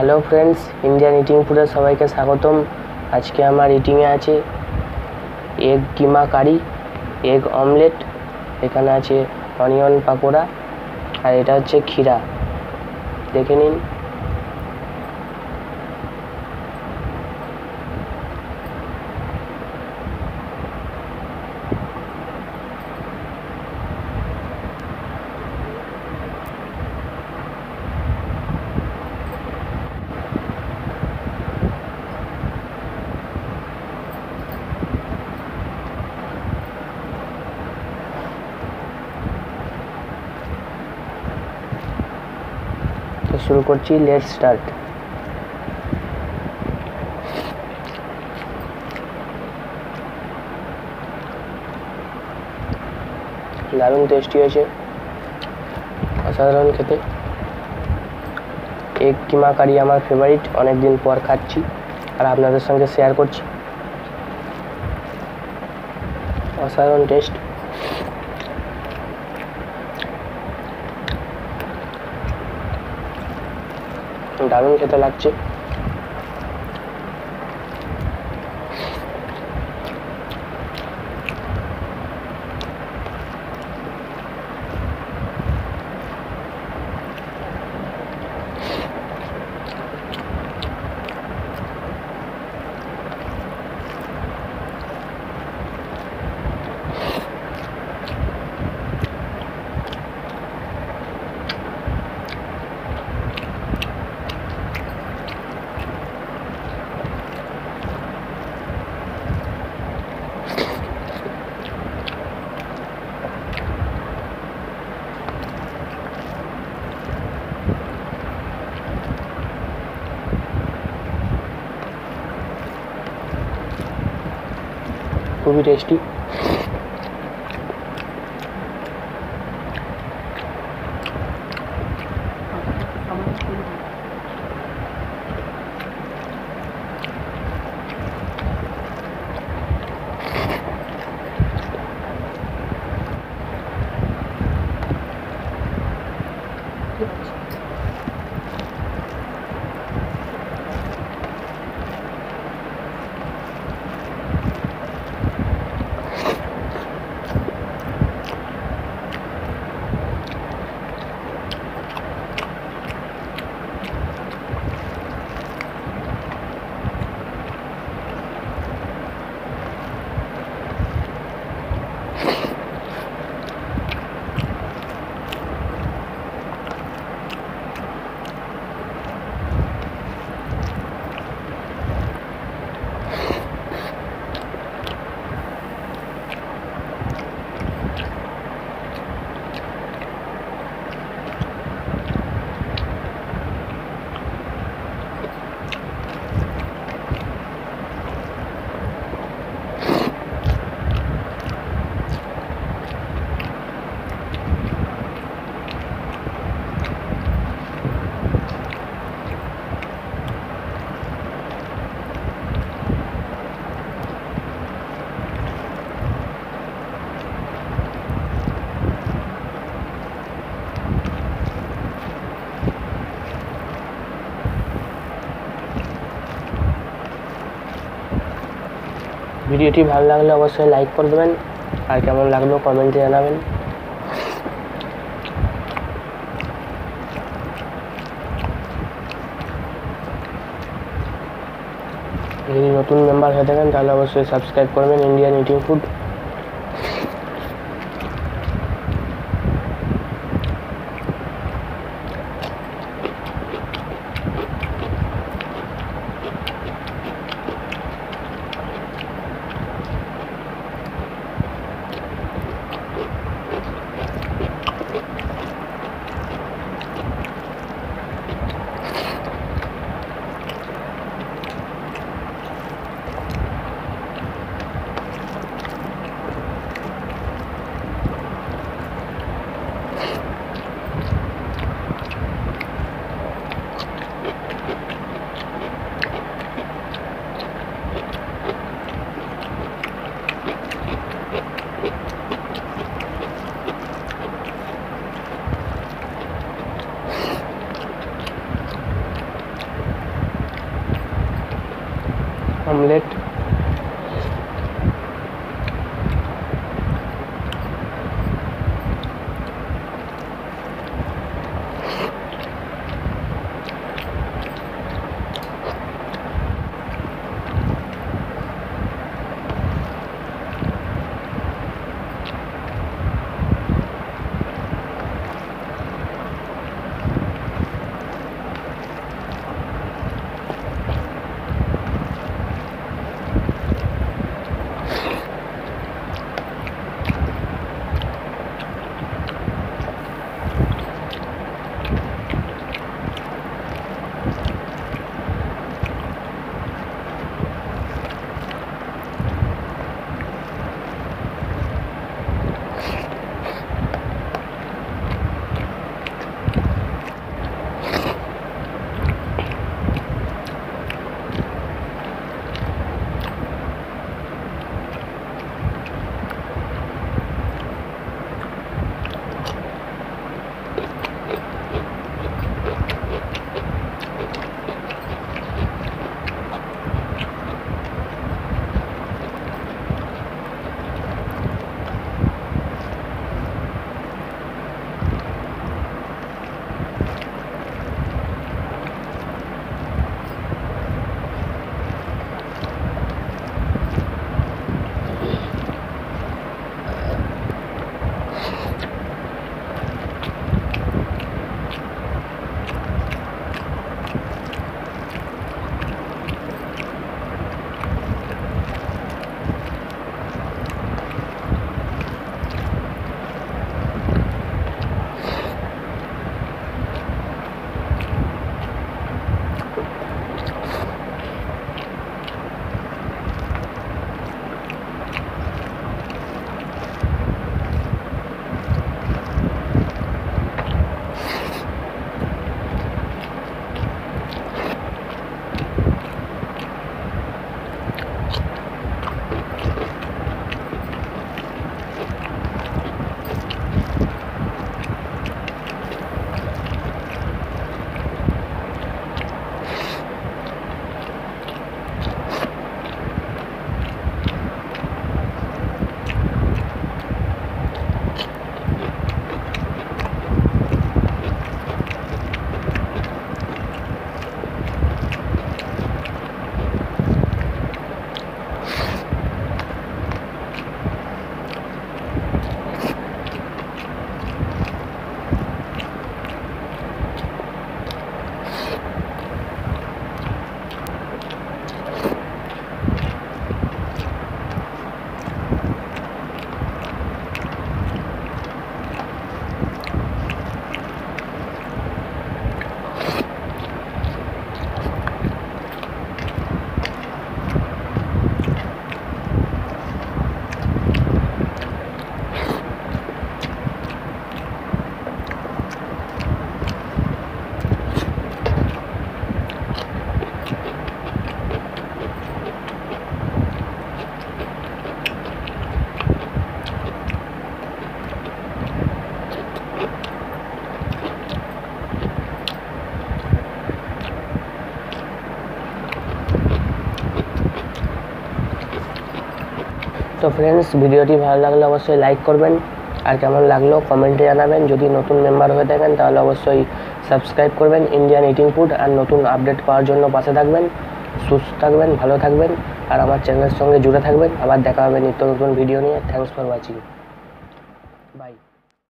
Hello friends Indian eating ফুডে সবাইকে স্বাগতম। আজকে আমার ইটিংয়ে আছে egg keema curry egg omelette এখানে আছে অনিয়ন পাকোড়া, আর এটা হচ্ছে ক্ষীরা। দেখে নিন। শুরু করছি লেট স্টার্ট দারুণ টেস্টি হয়েছে। অসাধারণ খেতে। এগ কিমা কারি আমার ফেভারিট অনেকদিন পর খাচ্ছি আর আপনাদের সঙ্গে শেয়ার করছি। অসাধারণ টেস্ট দারুণ খেতে লাগছে। খুবই টেস্টি ভিডিওটি ভালো লাগলে অবশ্যই লাইক করে দেবেন। আর কেমন লাগল কমেন্টে জানাবেন। যদি নতুন মেম্বার হয়ে থাকেন, তাহলে অবশ্যই সাবস্ক্রাইব করবেন ইন্ডিয়ান ইটিং ফুড ফ্রেন্ডস ভিডিওটি ভালো লাগলে অবশ্যই লাইক করবেন। আর কেমন লাগল কমেন্টে জানাবেন। যদি নতুন মেম্বার হয়ে থাকেন, তাহলে অবশ্যই সাবস্ক্রাইব করবেন। ইন্ডিয়ান ইটিং ফুড আর নতুন আপডেট পাওয়ার জন্য পাশে থাকবেন। সুস্থ থাকবেন, ভালো থাকবেন। আর আমার চ্যানেলের সঙ্গে জুড়ে থাকবেন। আবার দেখা হবে নিত্য নতুন ভিডিও নিয়ে। Thanks for watching